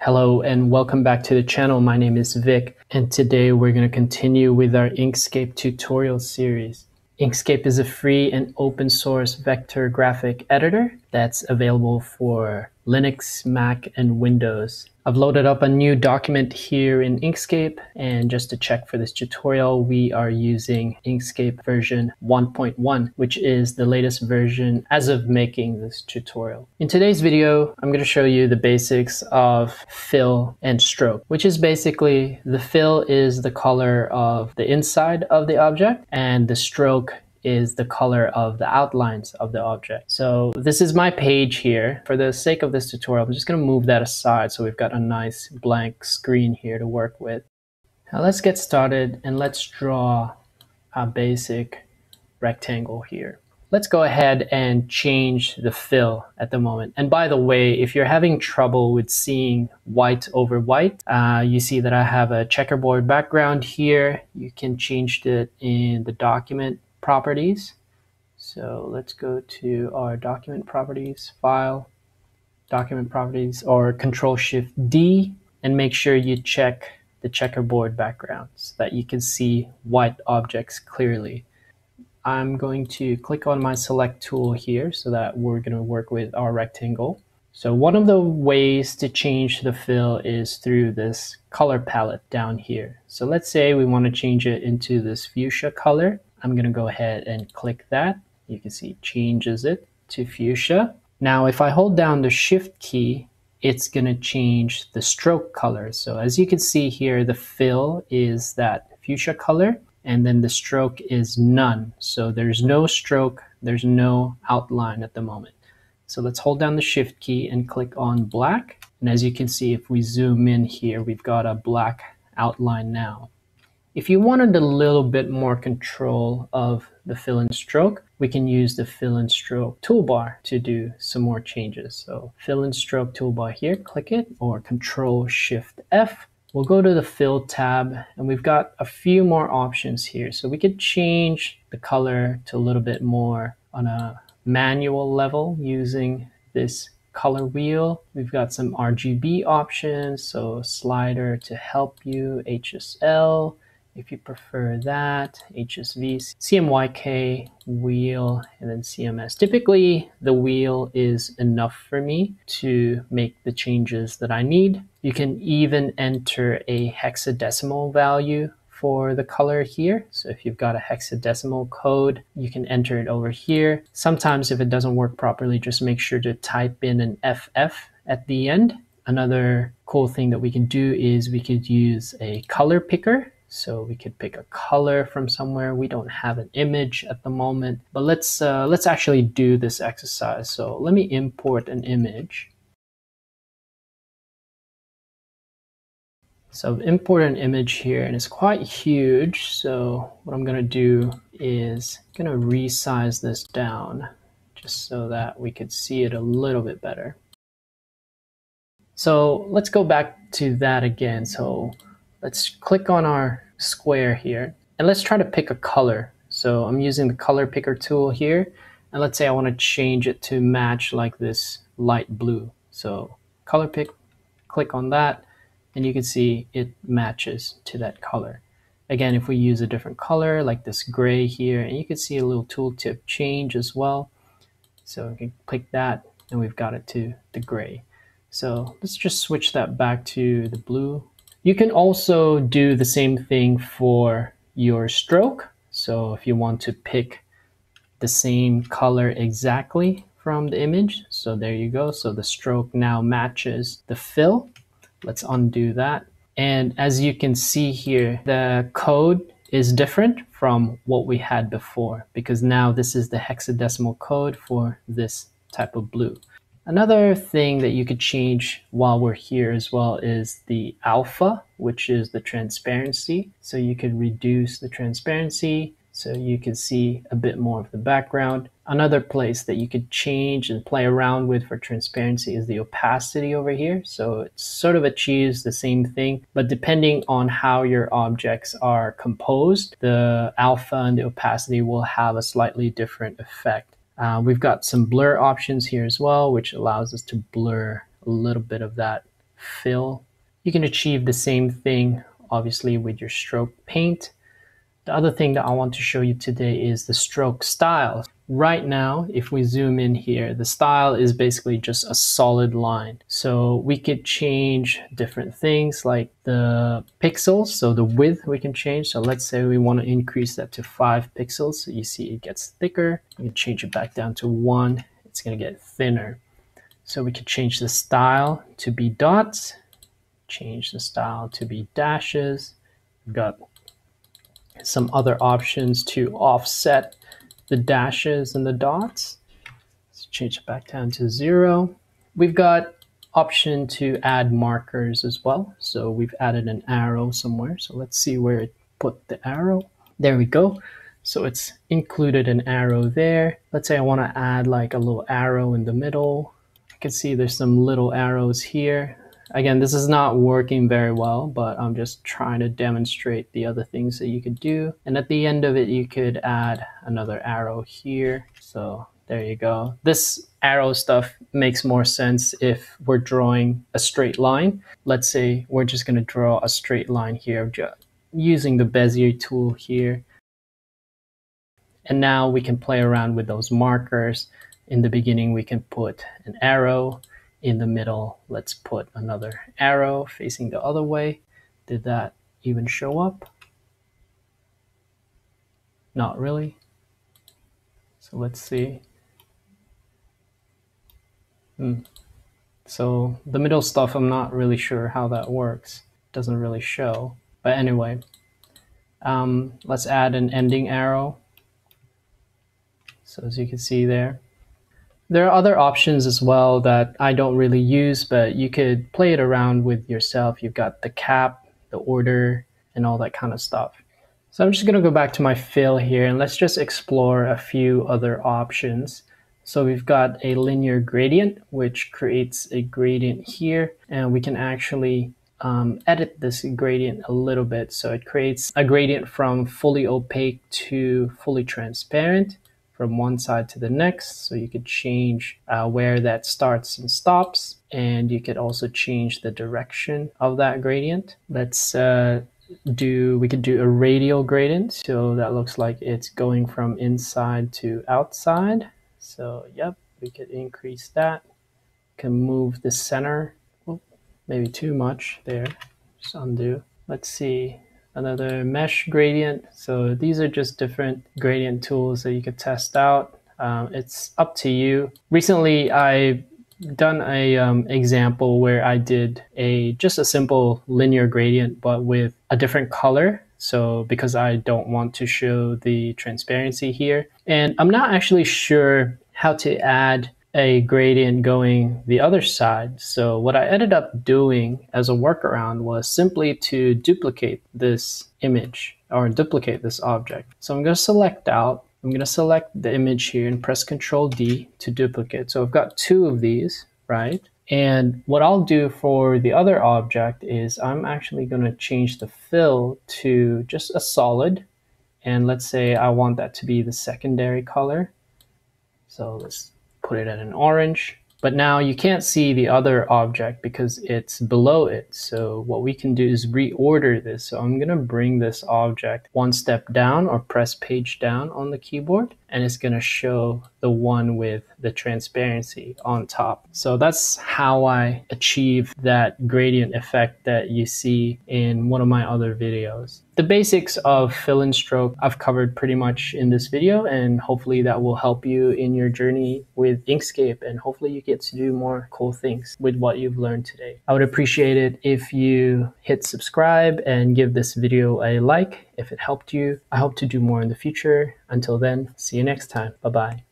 Hello and welcome back to the channel. My name is Vic and today we're going to continue with our Inkscape tutorial series. Inkscape is a free and open source vector graphic editor that's available for Linux, Mac, and Windows. I've loaded up a new document here in Inkscape and just to check for this tutorial we are using Inkscape version 1.1 which is the latest version as of making this tutorial. In today's video I'm going to show you the basics of fill and stroke which is basically the fill is the color of the inside of the object and the stroke is the color of the outlines of the object. So this is my page here. For the sake of this tutorial, I'm just going to move that aside so we've got a nice blank screen here to work with. Now let's get started and let's draw a basic rectangle here. Let's go ahead and change the fill at the moment. And by the way, if you're having trouble with seeing white over white, uh, you see that I have a checkerboard background here. You can change it in the document properties. So let's go to our document properties file, document properties, or Control Shift D, and make sure you check the checkerboard background so that you can see white objects clearly. I'm going to click on my select tool here so that we're going to work with our rectangle. So one of the ways to change the fill is through this color palette down here. So let's say we want to change it into this fuchsia color. I'm going to go ahead and click that. You can see it changes it to fuchsia. Now, if I hold down the shift key, it's going to change the stroke color. So as you can see here, the fill is that fuchsia color and then the stroke is none. So there's no stroke, there's no outline at the moment. So let's hold down the shift key and click on black. And as you can see, if we zoom in here, we've got a black outline now. If you wanted a little bit more control of the fill and stroke, we can use the fill and stroke toolbar to do some more changes. So fill and stroke toolbar here, click it or control shift F. We'll go to the fill tab and we've got a few more options here. So we could change the color to a little bit more on a manual level using this color wheel. We've got some RGB options, so slider to help you, HSL, if you prefer that, HSV, CMYK, wheel, and then CMS. Typically, the wheel is enough for me to make the changes that I need. You can even enter a hexadecimal value for the color here. So if you've got a hexadecimal code, you can enter it over here. Sometimes if it doesn't work properly, just make sure to type in an FF at the end. Another cool thing that we can do is we could use a color picker so we could pick a color from somewhere. We don't have an image at the moment, but let's uh, let's actually do this exercise. So let me import an image. So I've imported an image here and it's quite huge. So what I'm gonna do is gonna resize this down just so that we could see it a little bit better. So let's go back to that again. So Let's click on our square here and let's try to pick a color. So I'm using the color picker tool here. And let's say I want to change it to match like this light blue. So color pick, click on that, and you can see it matches to that color. Again, if we use a different color like this gray here, and you can see a little tooltip change as well. So we can click that and we've got it to the gray. So let's just switch that back to the blue you can also do the same thing for your stroke. So if you want to pick the same color exactly from the image, so there you go. So the stroke now matches the fill. Let's undo that. And as you can see here, the code is different from what we had before because now this is the hexadecimal code for this type of blue. Another thing that you could change while we're here as well is the alpha, which is the transparency. So you could reduce the transparency so you could see a bit more of the background. Another place that you could change and play around with for transparency is the opacity over here. So it sort of achieves the same thing, but depending on how your objects are composed, the alpha and the opacity will have a slightly different effect. Uh, we've got some blur options here as well, which allows us to blur a little bit of that fill. You can achieve the same thing obviously with your stroke paint. The other thing that I want to show you today is the stroke style. Right now, if we zoom in here, the style is basically just a solid line. So we could change different things like the pixels. So the width we can change. So let's say we want to increase that to five pixels. So you see it gets thicker. We can change it back down to one. It's going to get thinner. So we could change the style to be dots, change the style to be dashes. We've got some other options to offset the dashes and the dots. Let's change it back down to zero. We've got option to add markers as well. So we've added an arrow somewhere. So let's see where it put the arrow. There we go. So it's included an arrow there. Let's say I want to add like a little arrow in the middle. I can see there's some little arrows here. Again, this is not working very well, but I'm just trying to demonstrate the other things that you could do. And at the end of it, you could add another arrow here. So there you go. This arrow stuff makes more sense if we're drawing a straight line. Let's say we're just going to draw a straight line here using the Bezier tool here. And now we can play around with those markers. In the beginning, we can put an arrow in the middle, let's put another arrow facing the other way. Did that even show up? Not really. So let's see. Hmm. So the middle stuff, I'm not really sure how that works. Doesn't really show. But anyway, um, let's add an ending arrow. So as you can see there, there are other options as well that I don't really use, but you could play it around with yourself. You've got the cap, the order, and all that kind of stuff. So I'm just going to go back to my fill here and let's just explore a few other options. So we've got a linear gradient, which creates a gradient here, and we can actually um, edit this gradient a little bit. So it creates a gradient from fully opaque to fully transparent from one side to the next. So you could change uh, where that starts and stops. And you could also change the direction of that gradient. Let's uh, do, we could do a radial gradient. So that looks like it's going from inside to outside. So yep, we could increase that. Can move the center, maybe too much there. Just undo. Let's see, another mesh gradient. So these are just different gradient tools that you could test out. Um, it's up to you. Recently, I done a um, example where I did a just a simple linear gradient, but with a different color. So because I don't want to show the transparency here, and I'm not actually sure how to add a gradient going the other side. So what I ended up doing as a workaround was simply to duplicate this image or duplicate this object. So I'm going to select out, I'm going to select the image here and press Control D to duplicate. So I've got two of these, right? And what I'll do for the other object is I'm actually going to change the fill to just a solid. And let's say I want that to be the secondary color. So let's put it at an orange. But now you can't see the other object because it's below it. So what we can do is reorder this. So I'm going to bring this object one step down or press page down on the keyboard and it's going to show the one with the transparency on top. So that's how I achieve that gradient effect that you see in one of my other videos. The basics of fill and stroke I've covered pretty much in this video and hopefully that will help you in your journey with Inkscape and hopefully you get to do more cool things with what you've learned today. I would appreciate it if you hit subscribe and give this video a like if it helped you. I hope to do more in the future. Until then, see you next time. Bye bye.